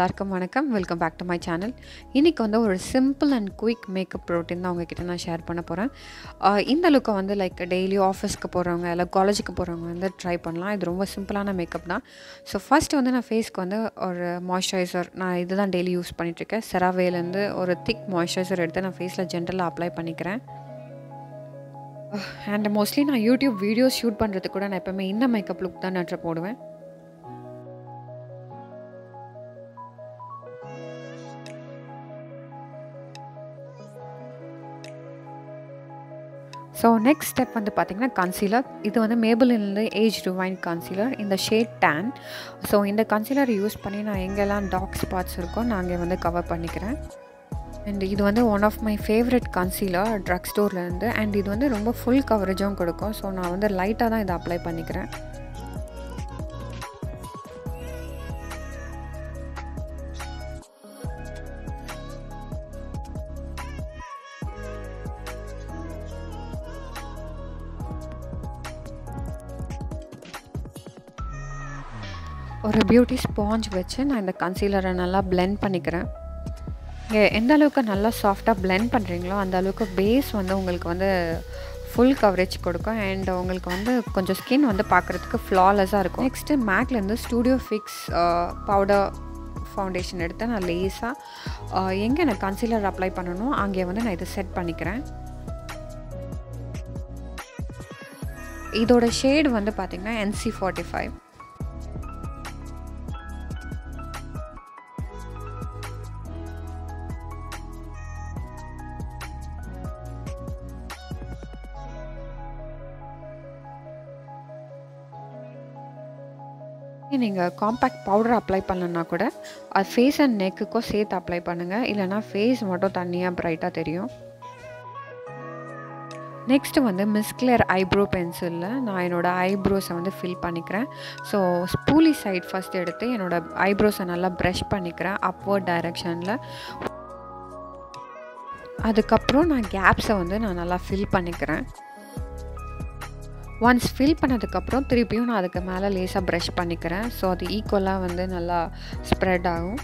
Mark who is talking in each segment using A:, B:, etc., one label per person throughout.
A: எல்லாருக்கும் வணக்கம். Welcome back to my channel இன்றைக்கி வந்து ஒரு simple and quick makeup routine தான் உங்ககிட்ட நான் ஷேர் பண்ண போகிறேன் இந்த லுக்கை வந்து லைக் டெய்லி ஆஃபீஸ்க்கு போகிறவங்க இல்லை காலேஜுக்கு போகிறவங்க வந்து ட்ரை பண்ணலாம். இது ரொம்ப சிம்பிளான மேக்கப் தான். ஸோ ஃபஸ்ட்டு வந்து நான் ஃபேஸ்க்கு வந்து ஒரு மாய்ஸ்சரைசர் நான் இது தான் டெய்லி யூஸ் பண்ணிகிட்ருக்கேன் செராவேலேருந்து ஒரு திக் மாய்ஸ்சரைசர் எடுத்து நான் ஃபேஸில் ஜென்ரலாக அப்ளை பண்ணிக்கிறேன். அண்ட் மோஸ்ட்லி நான் யூடியூப் வீடியோஸ் ஷூட் பண்ணுறதுக்கு கூட நான் எப்போவுமே இந்த மேக்கப் லுக் தான் நான் போடுவேன். ஸோ நெக்ஸ்ட் ஸ்டெப் வந்து பார்த்திங்கன்னா கன்சீலர் இது வந்து மேபிளின்லேருந்து ஏஜ் ரிவைன் கன்சீலர் இந்த ஷேட் டேன் ஸோ இந்த கன்சீலர் யூஸ் பண்ணி நான் எங்கெல்லாம் டார்க் ஸ்பாட்ஸ் இருக்கோ நான் அங்கே வந்து கவர் பண்ணிக்கிறேன். அண்ட் இது வந்து one of my favourite concealer drug ஸ்டோர்லேருந்து and இது வந்து ரொம்ப ஃபுல் கவரேஜும் கொடுக்கும். ஸோ நான் வந்து லைட்டாக தான் இதை அப்ளை பண்ணிக்கிறேன். ஒரு பியூட்டி ஸ்பாஞ்ச் வச்சு நான் இந்த கன்சீலரை நல்லா பிளெண்ட் பண்ணிக்கிறேன். நீங்கள் எந்த அளவுக்கு நல்லா சாஃப்டாக பிளெண்ட் பண்ணுறீங்களோ அந்த அளவுக்கு பேஸ் வந்து உங்களுக்கு வந்து ஃபுல் கவரேஜ் கொடுக்கும். அண்ட் உங்களுக்கு வந்து கொஞ்சம் ஸ்கின் வந்து பார்க்குறதுக்கு ஃப்ளாலெஸ்ஸாக இருக்கும். நெக்ஸ்ட்டு மேக்லேருந்து ஸ்டூடியோ ஃபிக்ஸ் பவுடர் ஃபவுண்டேஷன் எடுத்து நான் லேஸாக எங்கே நான் கன்சீலர் அப்ளை பண்ணணும் அங்கே வந்து நான் இதை செட் பண்ணிக்கிறேன். இதோட ஷேடு வந்து பார்த்திங்கன்னா என்சி ஃபார்ட்டி ஃபைவ் நீங்கள் காம்பேக்ட் பவுடர் அப்ளை பண்ணலன்னா கூட அது ஃபேஸ் அண்ட் நெக்குக்கும் சேர்த்து அப்ளை பண்ணுங்கள் இல்லைனா ஃபேஸ் மட்டும் தண்ணியாக ப்ரைட்டாக தெரியும். நெக்ஸ்ட்டு வந்து மிஸ்கிளியர் ஐப்ரோ பென்சிலில் நான் என்னோடய ஐப்ரோஸை வந்து ஃபில் பண்ணிக்கிறேன். ஸோ ஸ்பூலி சைட் ஃபஸ்ட் எடுத்து என்னோடய ஐப்ரோஸை நல்லா ப்ரஷ் பண்ணிக்கிறேன் அப்வர்ட் டைரெக்ஷனில் அதுக்கப்புறம் நான் கேப்ஸை வந்து நான் நல்லா ஃபில் பண்ணிக்கிறேன். ஒன்ஸ் ஃபில் பண்ணதுக்கப்புறம் திருப்பியும் நான் அதுக்கு மேலே லேசாக ப்ரஷ் பண்ணிக்கிறேன். ஸோ அது ஈக்குவலாக வந்து நல்லா ஸ்ப்ரெட் ஆகும்.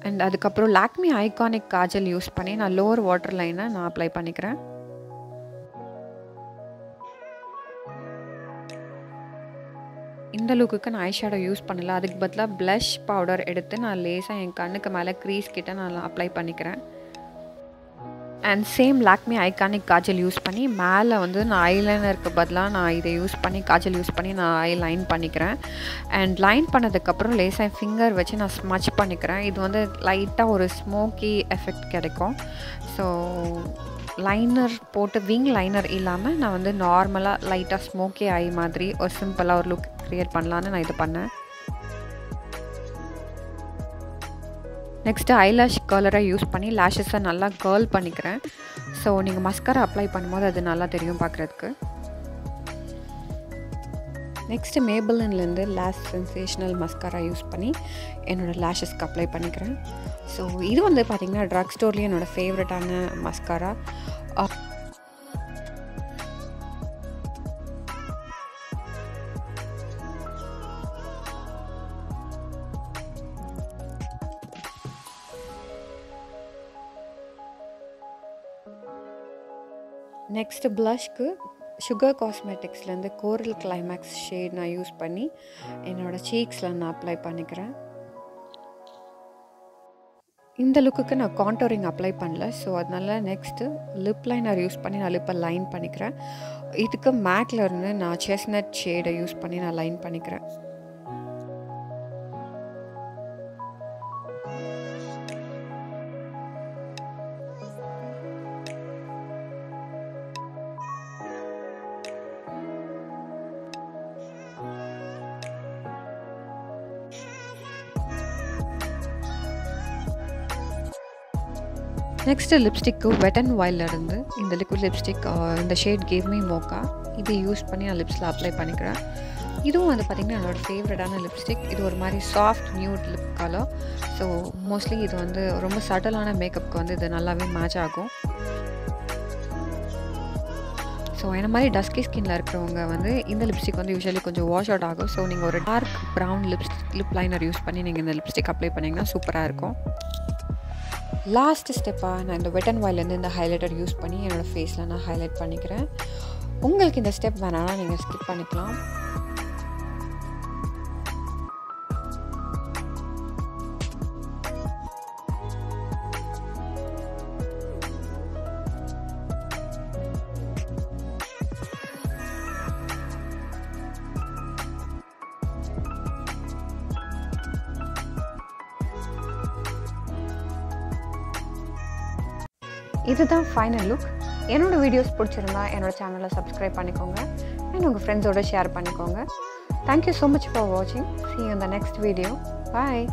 A: அண்ட் அதுக்கப்புறம் லாக்மி ஐகானிக் காஜல் யூஸ் பண்ணி நான் லோவர் வாட்டர் லைனை நான் அப்ளை பண்ணிக்கிறேன். இந்த லுக்குக்கு நான் ஐ ஷேடோ யூஸ் பண்ணல. அதுக்கு பதிலாக ப்ளஷ் பவுடர் எடுத்து நான் லேசாக என் கண்ணுக்கு மேலே க்ரீஸ் கிட்ட நான் அப்ளை பண்ணிக்கிறேன். And same Lakme iconic kajal use பண்ணி மேலே வந்து நான் ஐலைனருக்கு பதிலாக நான் இதை யூஸ் பண்ணி காஜல் யூஸ் பண்ணி நான் ஐ லைன் பண்ணிக்கிறேன் அண்ட் லைன் பண்ணதுக்கப்புறம் லேசாக ஃபிங்கர் வச்சு நான் ஸ்மச் பண்ணிக்கிறேன். இது வந்து லைட்டாக ஒரு ஸ்மோக்கி எஃபெக்ட் கிடைக்கும். ஸோ லைனர் போட்டு விங் லைனர் இல்லாமல் நான் வந்து நார்மலாக லைட்டாக ஸ்மோக்கி ஐ மாதிரி ஒரு சிம்பிளாக ஒரு லுக் க்ரியேட் பண்ணலான்னு நான் இது பண்ணேன். நெக்ஸ்ட்டு ஐலாஷ் கலரை யூஸ் பண்ணி லேஷஸை நல்லா கேர்ள் பண்ணிக்கிறேன். ஸோ நீங்கள் மஸ்கரா அப்ளை பண்ணும்போது அது நல்லா தெரியும் பார்க்குறதுக்கு நெக்ஸ்ட்டு மேபிளின்லேருந்து லாஸ்ட் சென்சேஷனல் மஸ்காரா யூஸ் பண்ணி என்னோடய லேஷஸ்க்கு அப்ளை பண்ணிக்கிறேன். ஸோ இது வந்து பார்த்திங்கன்னா ட்ரக் ஸ்டோர்லேயே என்னோடய ஃபேவரட்டான மஸ்காரா நெக்ஸ்ட்டு ப்ளஷ்க்கு சுகர் காஸ்மெட்டிக்ஸ்லேருந்து கோரல் கிளைமேக்ஸ் ஷேட் நான் யூஸ் பண்ணி என்னோடய சீக்ஸில் நான் அப்ளை பண்ணிக்கிறேன். இந்த லுக்குக்கு நான் கான்டோரிங் அப்ளை பண்ணல. ஸோ அதனால் நெக்ஸ்ட்டு லிப் லைனர் யூஸ் பண்ணி நான் லிப்பை லைன் பண்ணிக்கிறேன். இதுக்கு மேக்கில் இருந்து நான் செஸ்னட் ஷேடை யூஸ் பண்ணி நான் லைன் பண்ணிக்கிறேன். நெக்ஸ்ட்டு லிப்ஸ்டிக்கு வெட் அண்ட் வாயிலிருந்து இந்த லிக்விட் லிப்ஸ்டிக் இந்த ஷேட் கேவ் மோக்கா இதை யூஸ் பண்ணி நான் லிப்ஸில் அப்ளை பண்ணிக்கிறேன். இதுவும் வந்து பார்த்திங்கன்னா என்னோடய ஃபேவரட்டான லிப்ஸ்டிக் இது ஒரு மாதிரி soft nude lip colour so mostly இது வந்து ரொம்ப சட்டலான மேக்கப்புக்கு வந்து இது நல்லாவே மேட்ச் ஆகும். ஸோ என்ன மாதிரி டஸ்கி ஸ்கின்ல இருக்கிறவங்க வந்து இந்த லிப்ஸ்டிக் வந்து யூஸ்வலி கொஞ்சம் வாஷ் அவுட் ஆகும். ஸோ நீங்கள் ஒரு dark brown lips lip liner use பண்ணி நீங்கள் இந்த லிப்ஸ்டிக் அப்ளை பண்ணிங்கன்னா சூப்பராக இருக்கும். லாஸ்ட்டு ஸ்டெப்பாக நான் இந்த வெட் அண்ட் வாயிலேருந்து இந்த ஹைலைட்டர் யூஸ் பண்ணி என்னோடய ஃபேஸில் நான் ஹைலைட் பண்ணிக்கிறேன். உங்களுக்கு இந்த ஸ்டெப் வேணாலும் நீங்கள் ஸ்கிப் பண்ணிக்கலாம். இதுதான் ஃபைனல் லுக் என்னோடய வீடியோஸ் பிடிச்சிருந்தா என்னோடய சேனலை சப்ஸ்கிரைப் பண்ணிக்கோங்க. அண்ட் உங்கள் ஃப்ரெண்ட்ஸோட ஷேர் பண்ணிக்கோங்க. Thank you so much for வாட்சிங் சி இந்த நெக்ஸ்ட் வீடியோ பாய்